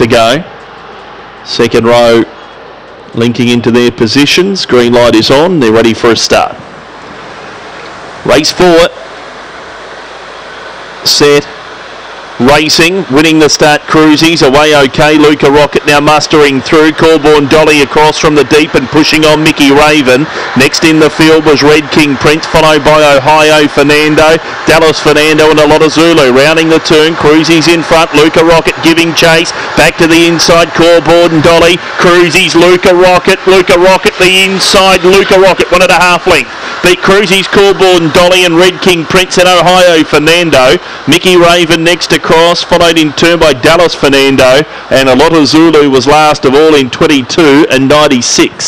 to go. Second row linking into their positions. Green light is on. They're ready for a start. Race four. Set. Racing, winning the start cruisies, away okay. Luca Rocket now mustering through. Corborn Dolly across from the deep and pushing on Mickey Raven. Next in the field was Red King Prince, followed by Ohio Fernando, Dallas Fernando and a lot of Zulu. Rounding the turn, cruisies in front. Luca Rocket giving chase. Back to the inside, Corborn Dolly. Cruisies, Luca Rocket. Luca Rocket the inside. Luca Rocket, one and a half length. Beat Cruisies, Corborn Dolly and Red King Prince and Ohio Fernando. Mickey Raven next across, followed in turn by Dallas Fernando. And a lot of Zulu was last of all in 22 and 96.